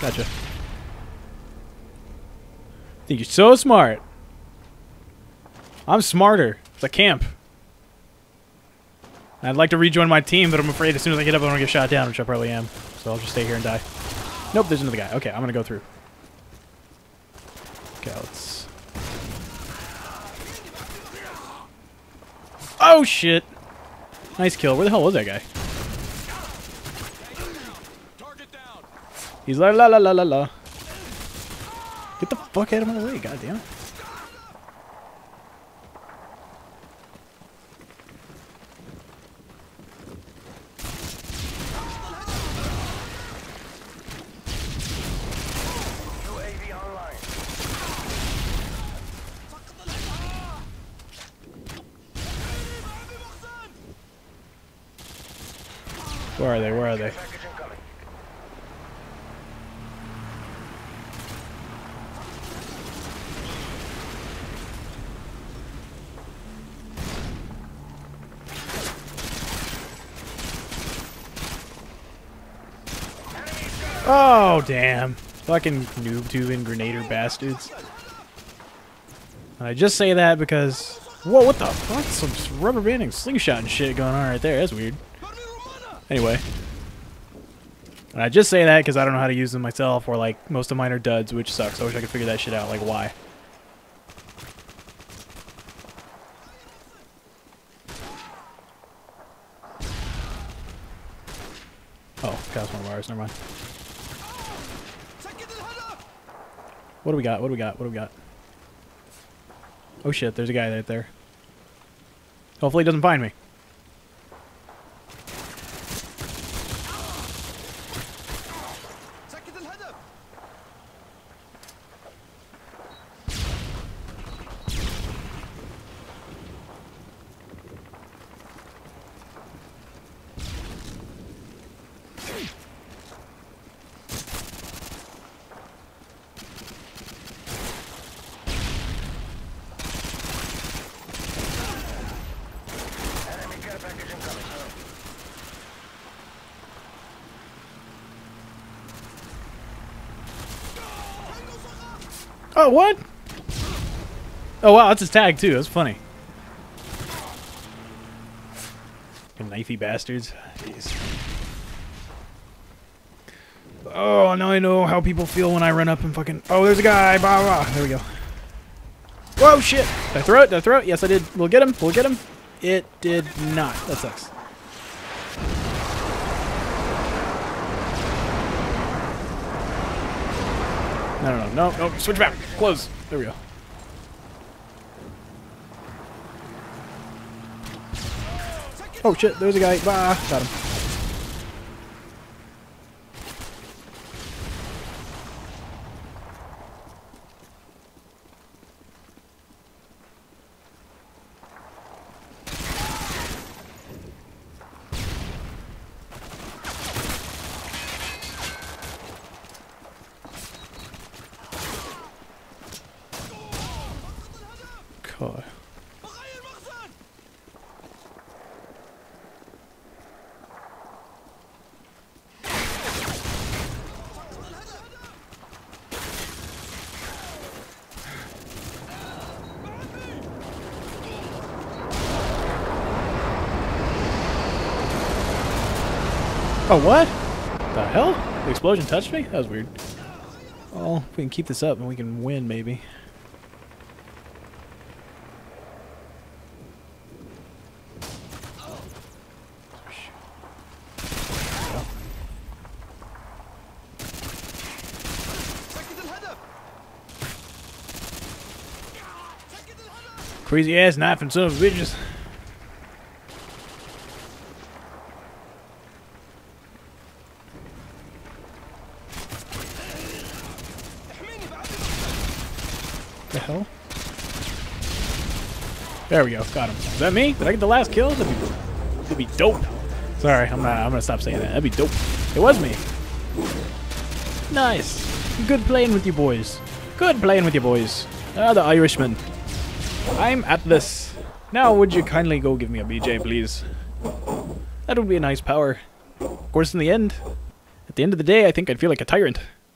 Gotcha. Think you're so smart. I'm smarter. It's a camp. I'd like to rejoin my team, but I'm afraid as soon as I get up, I'm gonna get shot down, which I probably am. So I'll just stay here and die. Nope, there's another guy. Okay, I'm gonna go through. Okay, let's. Oh shit! Nice kill. Where the hell was that guy? He's like la la la la la. Get the fuck out of my way, goddamn. Where are they? Where are they? Oh, damn. Fucking noob tubing grenader bastards. I just say that because... Whoa, what the fuck? Some rubber banding slingshot and shit going on right there. That's weird. Anyway. And I just say that because I don't know how to use them myself, or like, most of mine are duds, which sucks. I wish I could figure that shit out. Like, why? Oh, of ours. Never mind. What do we got? What do we got? What do we got? Oh shit, there's a guy right there. Hopefully he doesn't find me. Oh, what? Oh, wow, that's his tag, too. That's funny. Knifey bastards. Jeez. Oh, now I know how people feel when I run up and fucking... Oh, there's a guy! Blah, blah. There we go. Whoa, shit! Did I throw it? Did I throw it? Yes, I did. We'll get him. We'll get him. It did not. That sucks. No, no, no, no, no. Switch back. Close. There we go. Oh shit, there's a guy. Bah, got him. God. Oh, what? The hell? The explosion touched me? That was weird. Well, we can keep this up and we can win, maybe. Crazy ass knife and son of bitches. The hell? There we go. Got him. Is that me? Did I get the last kill? That'd be, that'd be dope. Sorry, I'm not. I'm gonna stop saying that. That'd be dope. It was me. Nice. Good playing with you boys. Good playing with you boys. Ah, the Irishman. I'm at this. Now, would you kindly go give me a BJ, please? That would be a nice power. Of course, in the end, at the end of the day, I think I'd feel like a tyrant.